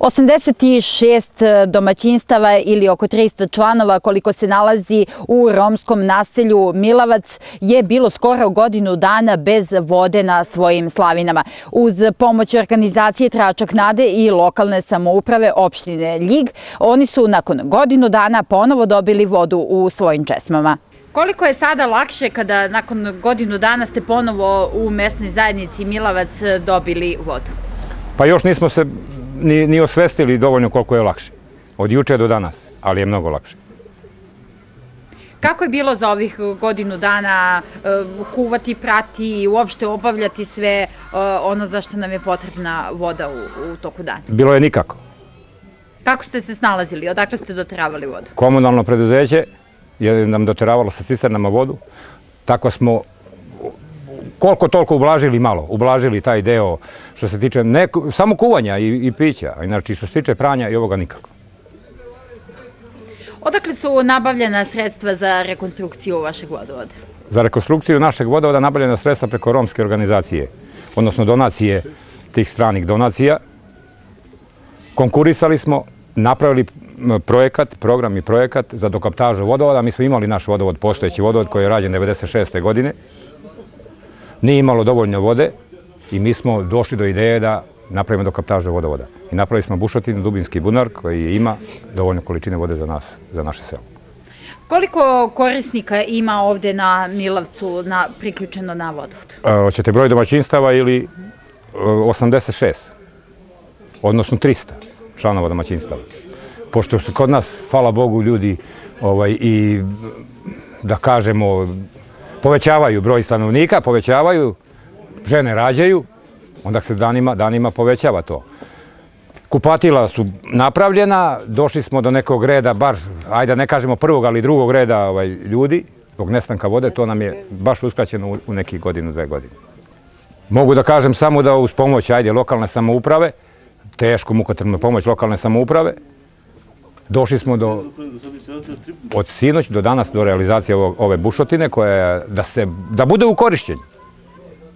86 domaćinstava ili oko 300 članova koliko se nalazi u romskom naselju Milavac je bilo skoro godinu dana bez vode na svojim slavinama. Uz pomoć organizacije Tračak Nade i lokalne samouprave opštine Ljig, oni su nakon godinu dana ponovo dobili vodu u svojim česmama. Koliko je sada lakše kada nakon godinu dana ste ponovo u mesnoj zajednici Milavac dobili vodu? Pa još nismo se ni, ni osvestili dovoljno koliko je lakše. Od juče do danas, ali je mnogo lakše. Kako je bilo za ovih godinu dana e, kuvati, prati i uopšte obavljati sve e, ono za što nam je potrebna voda u, u toku dana? Bilo je nikako. Kako ste se snalazili? Odakle ste doteravali vodu? Komunalno preduzeće je nam doteravalo sa cisternama vodu. Tako smo koliko toliko ublažili malo, ublažili taj deo što se tiče neko, samo kuvanja i, i pića, a inače što se tiče pranja i ovoga nikako. Odakle su nabavljena sredstva za rekonstrukciju vašeg vodovoda? Za rekonstrukciju našeg vodovoda nabavljena sredstva preko romske organizacije, odnosno donacije tih stranih donacija. Konkurisali smo, napravili projekat, program i projekat za dokaptažu vodovoda. Mi smo imali naš vodovod, postojeći vodovod koji je rađen 1996. godine nije imalo dovoljno vode i mi smo došli do ideje da napravimo do kaptaža vodovoda. I napravili smo bušotinu, dubinski bunar koji ima dovoljno količine vode za nas, za naše selo. Koliko korisnika ima ovde na Milavcu na, priključeno na vodovod? Hoćete broj domaćinstava ili 86, odnosno 300 članova domaćinstava. Pošto su kod nas, hvala Bogu, ljudi ovaj, i da kažemo povećavaju broj stanovnika, povećavaju, žene rađaju, onda se danima, danima povećava to. Kupatila su napravljena, došli smo do nekog reda, bar, ajde ne kažemo prvog, ali drugog reda ovaj, ljudi, zbog nestanka vode, to nam je baš uskraćeno u, u nekih godinu, dve godine. Mogu da kažem samo da uz pomoć, ajde, lokalne samouprave, teško, mukotrnu pomoć lokalne samouprave, došli smo do, od sinoć do danas do realizacije ovog, ove bušotine koja je da, se, da bude u korišćenju.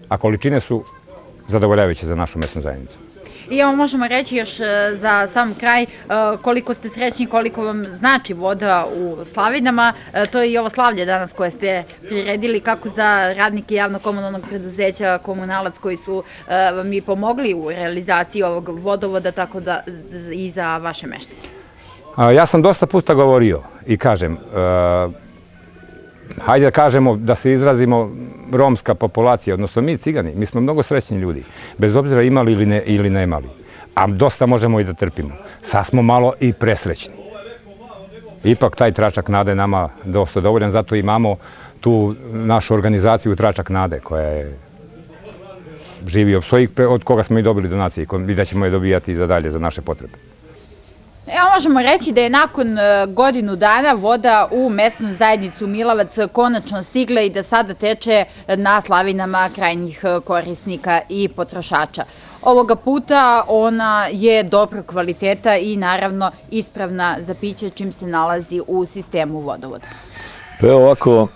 A količine su zadovoljavajuće za našu mesnu zajednicu. I evo možemo reći još e, za sam kraj e, koliko ste srećni, koliko vam znači voda u Slavinama. E, to je i ovo slavlje danas koje ste priredili kako za radnike javno-komunalnog preduzeća Komunalac koji su vam i pomogli u realizaciji ovog vodovoda, tako da i za vaše meštine. Ja sam dosta puta govorio i kažem, e, hajde da kažemo da se izrazimo romska populacija, odnosno mi cigani, mi smo mnogo srećni ljudi, bez obzira imali ili ne, ili ne imali. A dosta možemo i da trpimo. Sad smo malo i presrećni. Ipak taj tračak nade nama dosta dovoljan, zato imamo tu našu organizaciju Tračak nade koja je živi od svojih, od koga smo i dobili donacije i da ćemo je dobijati za dalje, za naše potrebe. Evo možemo reći da je nakon e, godinu dana voda u mesnu zajednicu Milavac konačno stigla i da sada teče na slavinama krajnjih e, korisnika i potrošača. Ovoga puta ona je dobro kvaliteta i naravno ispravna za piće čim se nalazi u sistemu vodovoda. Pa evo ovako,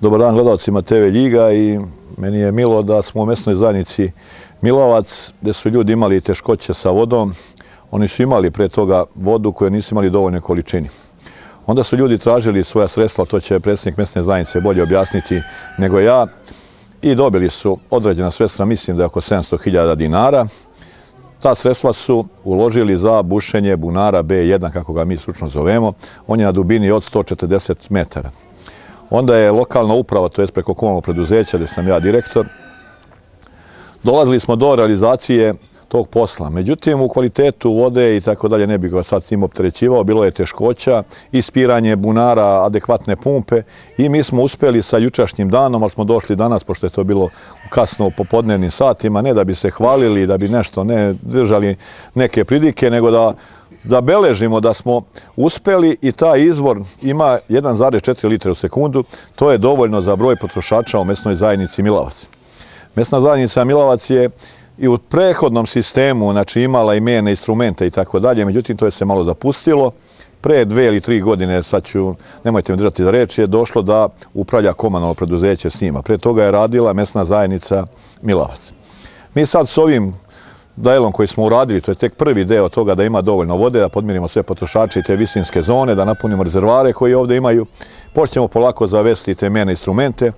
dobar dan gledalcima TV Ljiga i meni je milo da smo u mesnoj zajednici Milavac, gde su ljudi imali teškoće sa vodom, Oni su imali pre toga vodu koju nisu imali dovoljne količini. Onda su ljudi tražili svoja sredstva, to će predsjednik mjesne zajednice bolje objasniti nego ja, i dobili su određena sredstva, mislim da je oko 700.000 dinara. Ta sredstva su uložili za bušenje bunara B1, kako ga mi slučno zovemo. On je na dubini od 140 metara. Onda je lokalna uprava, to je preko komunalnog preduzeća, gdje sam ja direktor, dolazili smo do realizacije tog posla. Međutim, u kvalitetu vode i tako dalje ne bih ga sad tim opterećivao. Bilo je teškoća, ispiranje bunara, adekvatne pumpe i mi smo uspeli sa jučašnjim danom, ali smo došli danas, pošto je to bilo kasno u popodnevnim satima, ne da bi se hvalili, da bi nešto ne držali neke pridike, nego da da beležimo da smo uspeli i taj izvor ima 1,4 litre u sekundu, to je dovoljno za broj potrošača u mesnoj zajednici Milavac. Mesna zajednica Milavac je i u prehodnom sistemu znači imala i mene instrumente i tako dalje, međutim to je se malo zapustilo. Pre dve ili tri godine, sad ću, nemojte mi držati za reč, je došlo da upravlja komunalno preduzeće s njima. Pre toga je radila mesna zajednica Milavac. Mi sad s ovim dajelom koji smo uradili, to je tek prvi deo toga da ima dovoljno vode, da podmirimo sve potrošače i te visinske zone, da napunimo rezervare koji ovde imaju. Počnemo polako zavesti te mene instrumente.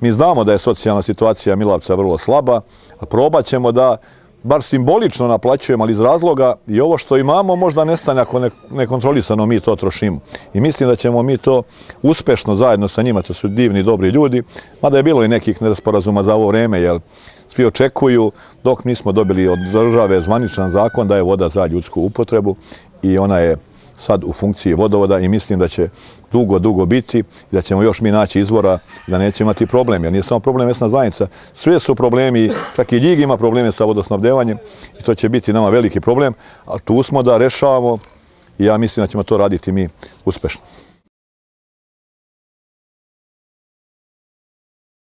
Mi znamo da je socijalna situacija Milavca vrlo slaba, a probat ćemo da bar simbolično naplaćujemo, ali iz razloga i ovo što imamo možda nestane ako ne, nekontrolisano mi to trošimo. I mislim da ćemo mi to uspešno zajedno sa njima, to su divni, dobri ljudi, mada je bilo i nekih nesporazuma za ovo vreme, jer svi očekuju, dok nismo dobili od države zvaničan zakon da je voda za ljudsku upotrebu i ona je sad u funkciji vodovoda i mislim da će dugo, dugo biti i da ćemo još mi naći izvora i da neće imati problem. Jer nije samo problem mesna zajednica. Sve su problemi, čak i Ljig ima probleme sa vodosnabdevanjem i to će biti nama veliki problem, ali tu smo da rešavamo i ja mislim da ćemo to raditi mi uspešno.